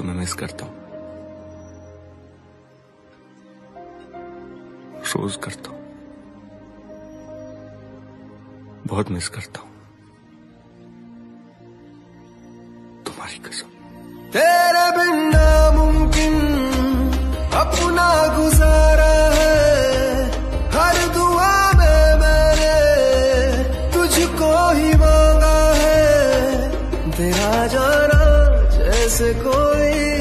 तुम्हें मिस करता हूँ रोज करता हूँ बहुत मिस करता हूँ तुम्हारी कसम तेरे बिना मुमकिन अपना गुजारा है। हर दुआ में मैंने तुझको ही मांगा है। तेरा जाना कोई